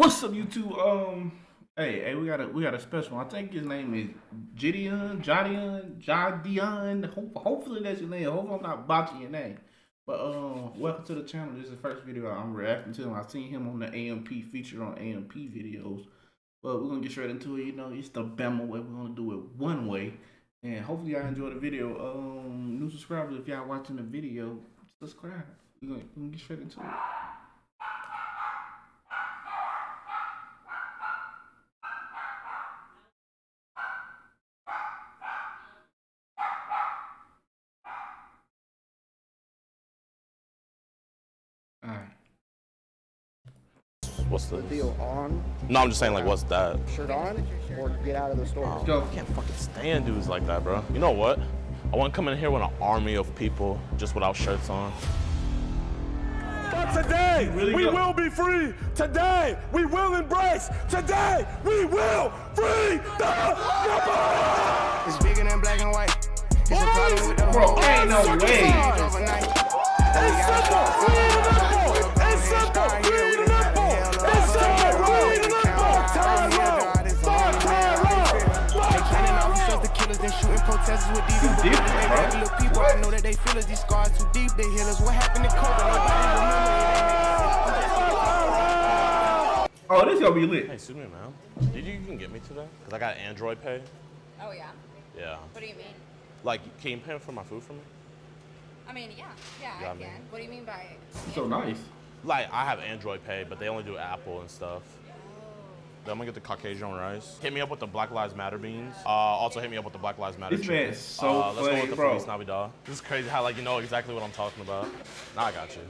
What's up, YouTube? Um, hey, hey, we got a we got a special. I think his name is Gideon, Jidion, Jidion. Ho- hopefully that's your name. Hopefully I'm not botching your name. But um, welcome to the channel. This is the first video I'm reacting to. I seen him on the AMP featured on AMP videos. But we're gonna get straight into it. You know, it's the Bama way. We're gonna do it one way. And hopefully y'all enjoy the video. Um, new subscribers, if y'all watching the video, subscribe. We're gonna, we're gonna get straight into it. All right. What's the the deal on, No, I'm just saying, like, what's that? shirt on, or get out of the store. Let's go. I can't fucking stand dudes like that, bro. You know what? I want to come in here with an army of people just without shirts on. But today, really we go- will be free. Today, we will embrace. Today, we will free the nipple. It's bigger than black and white. It's a problem with the Bro, ain't no way. It's simple, free the nipple. It's simple, shooting protesters with these Too deep, They bro. regular people, I know that they feel us. These scars too deep, they heal us. What happened to COVID? Nobody remember it. Oh, this gonna be lit. Hey, excuse me, man. Did you even get me today? Because I got Android Pay. Oh yeah. Yeah. What do you mean? Like, can you pay for my food for me? I mean, yeah, yeah, Yeah, I I mean- can. What do you mean by? So nice. Like, I have Android Pay, but they only do Apple and stuff. Then I'm gonna get the Caucasian rice. Hit me up with the Black Lives Matter beans. Uh, also hit me up with the Black Lives Matter This chicken. man's so uh, Let's go with the bro. Feliz Navidad. This is crazy how, like, you know exactly what I'm talking about. Now I got you.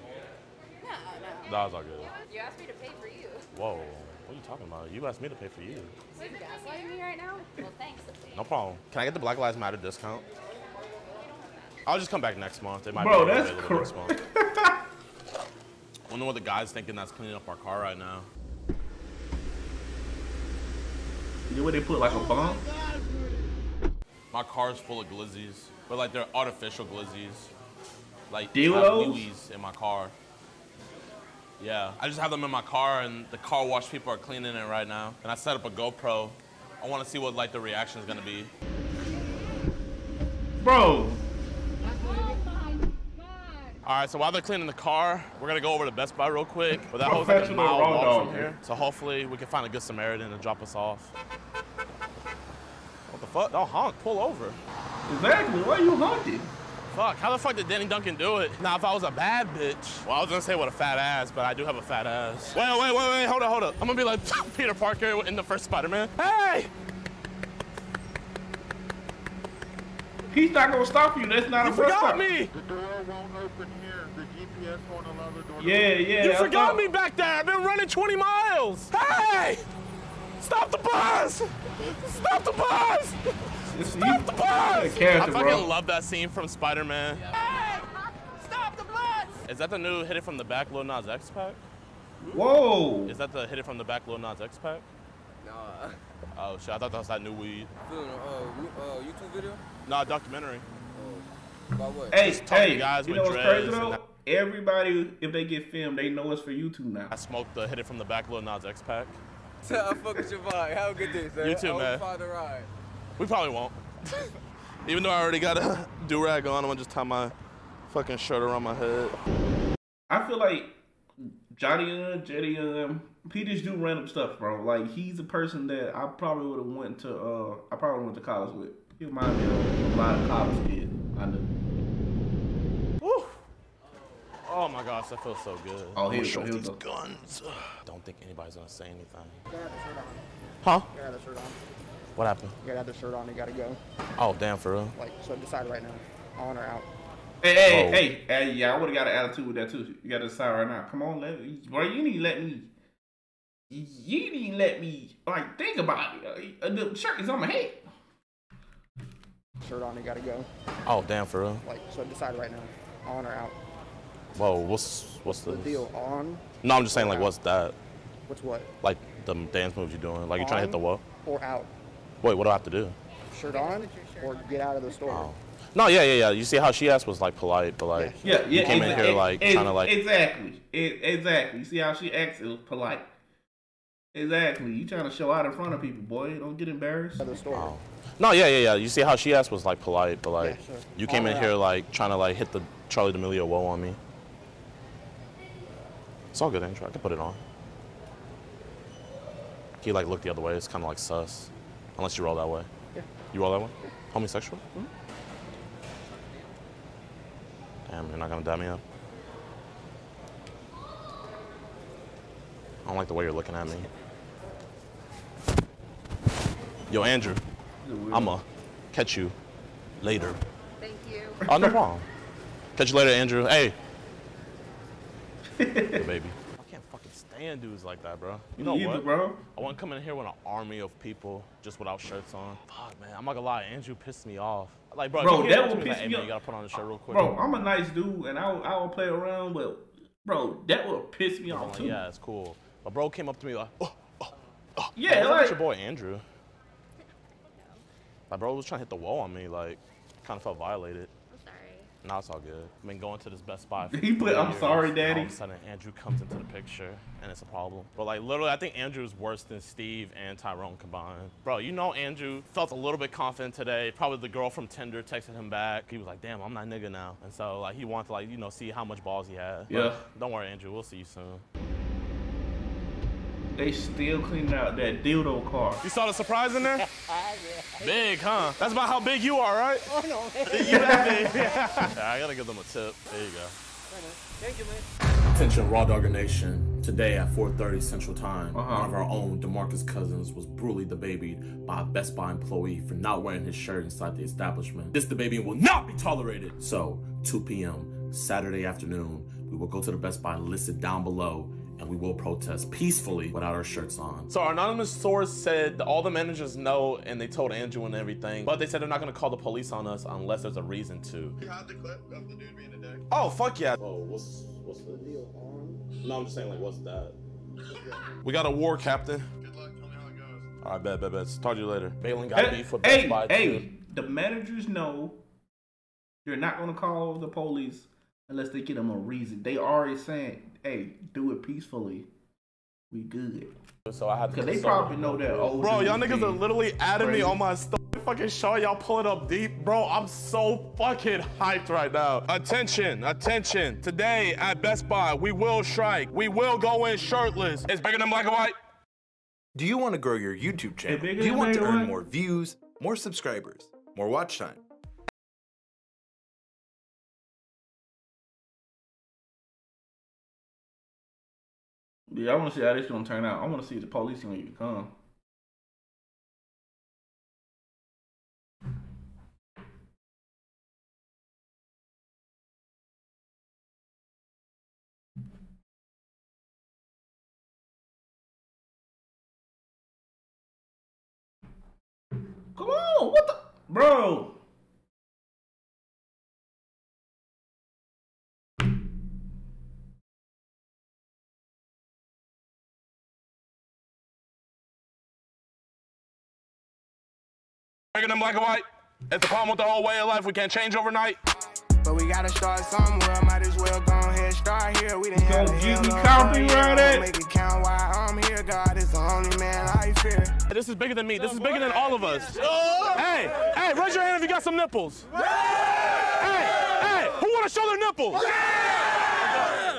No, no. That was all good. You asked me to pay for you. Whoa, what are you talking about? You asked me to pay for you. So you gaslighting me right now? Well, thanks. No problem. Can I get the Black Lives Matter discount? I'll just come back next month. It might Bro, be that's available next cra- month. Wonder what the guy's thinking that's cleaning up our car right now. Where they put like a bomb? My car's full of glizzies, but like they're artificial glizzies. Like those? In my car. Yeah, I just have them in my car, and the car wash people are cleaning it right now. And I set up a GoPro. I want to see what like the reaction is gonna be. Bro, All right, so while they're cleaning the car, we're gonna go over to Best Buy real quick. But that like a mile walk from here. So hopefully we can find a good Samaritan to drop us off. What the fuck? Don't honk. Pull over. exactly. Why are you hunting? Fuck, how the fuck did Danny Duncan do it? Now, if I was a bad bitch, well, I was gonna say what a fat ass, but I do have a fat ass. Wait, wait, wait, wait, hold up, hold up. I'm gonna be like Peter Parker in the first Spider-Man. Hey! He's not gonna stop you. That's not You a bus forgot stop. me! The door won't open here. The GPS won't allow the door to open. Yeah, yeah. You I forgot thought- me back there! I've been running 20 miles! Hey! Stop the bus! Stop the bus! It's you. Stop the bus! Character, I fucking bro. love that scene from Spider-Man. Hey! Stop the bus! Is that the new Hit It From the Back Lil Nas X pack? Whoa. Is that the Hit It From the Back Lil Nas X pack? Nah, Oh shit, I thought that was that new weed. doing a uh, uh, YouTube video Nah, documentary. about what? Hey, hey, guys you with know what's crazy though? Everybody, if they get filmed, they know it's for YouTube now. I smoked the Hit It From the Back Lil Nas X pack. I fuck with your vibe. Have a good day, sir. You too, I man. find the ride. We probably won't. Even though I already got a do-rag on, I'm gonna just tie my fucking shirt around my head. I feel like Jidion, Jidion, he just do random stuff, bro. Like he's a person that I probably would have went to. uh I probably went to college with. He remind me of a lot of college kids. I know. Woo. Oh my gosh, that feels so good. Oh, I'm here we go, here we these go. guns. Don't think anybody's gonna say anything. You gotta have the shirt on. Huh? You gotta have the shirt on. What happened? You gotta have the shirt on. You gotta go. Oh, damn, for real? Like, so decide right now, on or out. Hey, hey, Oh. hey, hey, yeah, I would have got an attitude with that too. You got to decide right now. Come on, let me, bro. You need to let me. You need to let me like think about it. Uh, the shirt is on my head. Shirt on. You gotta go. Oh, damn, for real? Like, so decide right now, on or out. Whoa, what's what's The deal on. No, I'm just saying, like, what's that? What's what? Like the dance moves you're doing? Like, you're trying to hit the wall. Or out. Wait, what do I have to do? Shirt on, or get out of the store. Oh. No, yeah, yeah, yeah. You see how she asked was like polite, but like Yeah, yeah. you came in here like ex- trying to like exactly, Ex- exactly. You see how she acts? It was polite. Exactly. You trying to show out in front of people, boy. Don't get embarrassed. The store. No, yeah, yeah, yeah. You see how she asked was like polite, but like Yeah, sure. you came in All here like trying to like hit the Charli D'Amelio woe on me. It's all good, Andrew. I can put it on. He like looked the other way. It's kind of like sus, unless you roll that way. Yeah. You roll that way? Homosexual? Mm-hmm. Damn, you're not gonna dab me up. I don't like the way you're looking at me. Yo, Andrew. I'ma catch you later. Thank you. Oh, no problem. Catch you later, Andrew. Hey. Good baby. I can't fucking stand dudes like that, bro. You know Me either, what? bro. I want to come in here with an army of people just without shirts on. Fuck, man. I'm not gonna lie. Andrew pissed me off. Like, bro, Bro, you that get up me, piss like, hey, me man, off. You gotta put on the shirt real quick. Bro, I'm a nice dude, and I I will play around, but bro, that would piss me off like, too. yeah, it's cool. But bro came up to me like, oh, oh, oh. oh. Yeah, Like, like- your boy Andrew. My bro was trying to hit the wall on me. Like, kind of felt violated. No, it's all good. I've been going to this Best Buy. He put, "I'm years, sorry, Daddy." All of a sudden, Andrew comes into the picture, and it's a problem. But like, literally, I think Andrew's worse than Steve and Tyrone combined. Bro, you know, Andrew felt a little bit confident today. Probably the girl from Tinder texted him back. He was like, "Damn, I'm not nigga now," and so like he wanted to like you know see how much balls he had. But Yeah. Don't worry, Andrew. We'll see you soon. They still cleaning out that dildo car. You saw the surprise in there? Big, huh? That's about how big you are, right? I know. you that big. Yeah, I gotta give them a tip. There you go. Thank you, man. Attention, Raw Dogger Nation. Today at 4:30 Central Time, Uh-huh. one of our own, Demarcus Cousins, was brutally debated by a Best Buy employee for not wearing his shirt inside the establishment. This debating will not be tolerated. So, 2 p.m. Saturday afternoon, we will go to the Best Buy listed down below, and we will protest peacefully without our shirts on. So our anonymous source said all the managers know and they told Andrew and everything, but they said they're not gonna call the police on us unless there's a reason to. You had the clip of the dude being a dick. Oh fuck yeah. Oh, what's what's the deal? No, I'm just saying like what's that? We got a war captain. Good luck. Tell me how it goes. All right, bet, bet, bet. Talk to you later. Balin got Hey, beef with Best hey, Buy hey, too. the managers know you're not gonna call the police unless they get them a reason. They already saying, "Hey, do it peacefully. We good." So I have to Because they probably know that old Bro, y'all niggas are literally adding me on my story. Fucking show y'all pull it up deep, bro. I'm so fucking hyped right now. Attention, attention. Today at Best Buy, we will strike. We will go in shirtless. It's bigger than black and white. Do you want to grow your YouTube channel? Do you want to earn more views, more subscribers, more watch time? Yeah, I want to see how this gonna turn out. I want to see the police gonna even come. Come on, what the, bro? Bigger than black and white. It's the problem with the whole way of life. We can't change overnight. But we gotta start somewhere. Might as well go ahead, start here. We didn't have Don't a get me of a copyrighted. Make it count while I'm here. God is the only man I fear. This is bigger than me. This is bigger than all of us. Hey, hey, raise your hand if you got some nipples. Hey, hey, who want to show their nipples?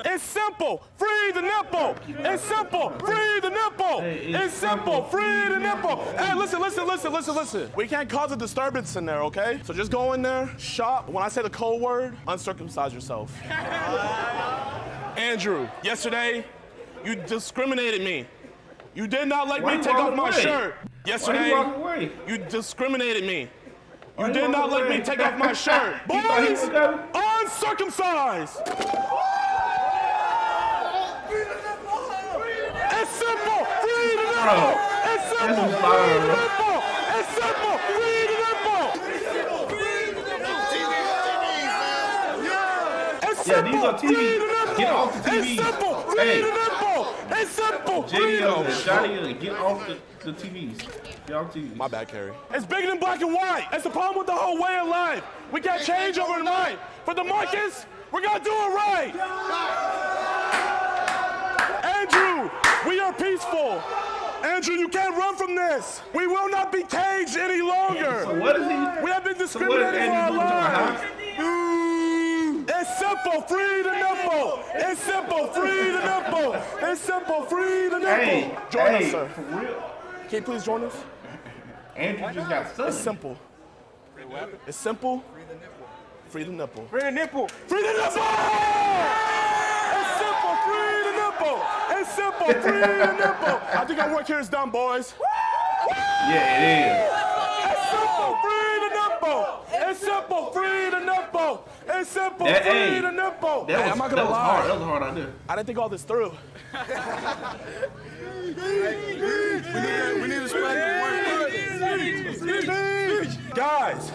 It's simple. Free the nipple. It's simple. Free the nipple. It's simple. Free the nipple. Hey, listen, listen, listen, listen, listen. We can't cause a disturbance in there, okay? So just go in there, shop. When I say the code word, uncircumcise yourself. Andrew, yesterday, you discriminated me. You did not let Why me take off my away? shirt. Yesterday, you you discriminated me. Why You you did not walking let me take off my shirt. You Boys, uncircumcised. It's simple. Free the nipple. It's simple. This is Free the nipple. It's simple. Free the nipple. It's Yeah, these simple. are Free TV. the nipple. Get off the TV. It's simple. Free Hey. the nipple. It's simple. JD and Johnny, uh, get off the, the TVs. Get off TVs. My bad, Carrie. It's bigger than black and white. It's the problem with the whole way of life. We can't change overnight. For the Marcus, we're gonna do it right. Andrew, we are peaceful. Andrew, you can't run from this. We will not be caged any longer. So what is he? We have been So discriminated for our lives. It's simple, free the nipple. It's simple, free the nipple. It's simple, free the nipple. Hey, join hey, us, sir. for real. Can you please join us? Andrew just got It's simple. It's simple. Free the nipple. Free the nipple. Free the nipple! It's simple, free the nipple. It's simple, free the nipple. I think our work here is done, boys. Yeah, it It's simple, free the nipple. It's simple, free the nipple. It's simple, That- free hey, the nipple. is. That Hey, was, I'm not that gonna was lie. hard. That was a hard idea. I didn't think all this through. We need a Guys,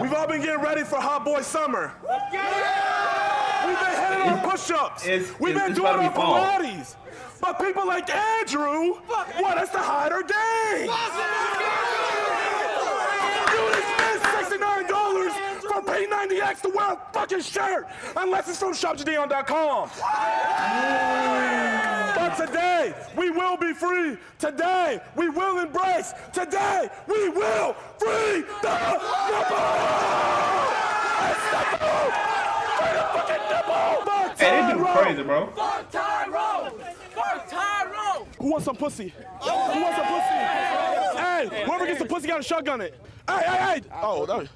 we've all been getting ready for Hot Boy Summer. We've been hitting our push-ups. It's- We've it's- been it's doing our. Pilates. But people like Andrew want us to hide our game. You spend $69 for P90X to wear a fucking shirt unless it's from ShopJadeon.com. But today, we will be free. Today, we will embrace. Today, we will free the nipple! It's nipple! Free the fucking nipple! Fuck Hey, they do crazy, bro. Fuck Tyrone. Fuck Tyrone. Who wants some pussy? Who wants some pussy? Hey, whoever gets the pussy got a shotgun it. Hey, hey, hey! Oh, no.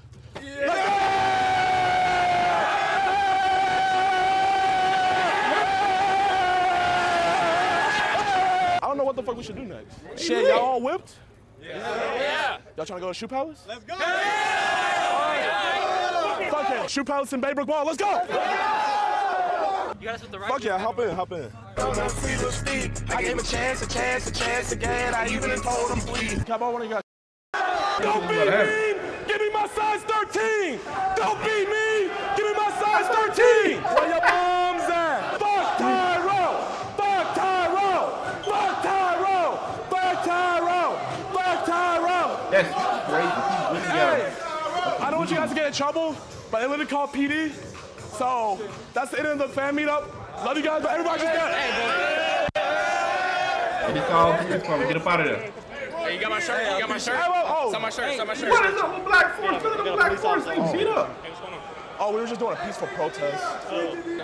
I don't know what the fuck we should do next. Shit, y'all all whipped? Yeah. Y'all trying to go to Shoe Palace? Let's go. Fuck it. Shoe Palace in Baybrook Mall. Let's go. You got us with the right. Fuck yeah, hop in, hop in. I gave a chance, a chance, a chance again. I even told him please. How about one of you guys? Don't beat What happened? me! Give me my size 13! Don't beat me! Give me my size 13! Where your mom's at? Fuck Tyro! Fuck Tyro! Fuck Tyro! Fuck Tyro! Fuck Tyro! That's crazy. He really got Hey! I don't want you guys to get in trouble, but it literally called PD. So that's the end of the fan meetup. Love you guys, but everybody just get And he called police department. Get up out of there. Hey, you got my shirt? You got my shirt? Hey, well, oh. It's my shirt. It's my shirt. What is up with Black Force? Look at the Black Force thing. Beat up. Oh, we were just doing a peaceful protest.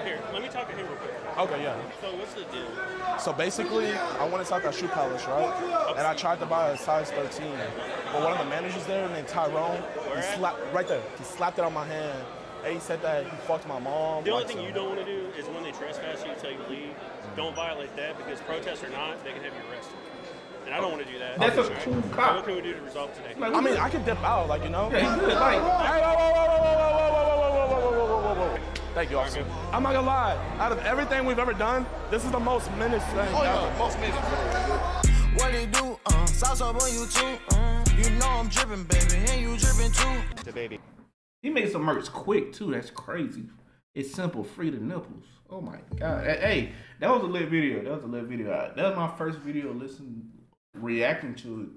Here, let me talk to him real quick. Okay, yeah. So what's the deal? So basically, I went inside that shoe palace, right? And I tried to buy a size 13. But one of the managers there named Tyrone, he slapped, right there, he slapped it on my hand. And he said that he fucked my mom. The only like thing some- you don't want to do is when they trespass you, tell you to leave. Don't violate that because protest or not, they can have you arrested. And I don't want to do that. That's a Alright. cool cop. what can we do to resolve today? I mean, I could dip out, like, you know? Yeah, he good. Like, Hey, whoa, whoa, whoa, whoa, whoa, whoa, whoa, whoa, whoa, whoa, Thank you, officer. I'm not gonna lie. Out of everything we've ever done, this is the most menace thing Oh ever. Most minutes. What it do? Uh, sauce up on you too. Uh, you know I'm dripping, baby, and you dripping too. The baby. he made some merch quick too. That's crazy. It's simple, free the nipples. Oh my god. Hey, Hey, that was a lit video. That was a lit video. Uh, That was my first video listening, reacting to it.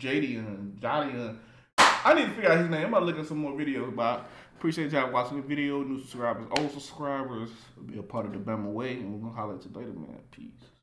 JD and Johnny. And I need to figure out his name. I'm about to look at some more videos. But appreciate y'all watching the video. New subscribers, old subscribers, be a part of the Bama way, and we're gonna holler at you later, man. Peace.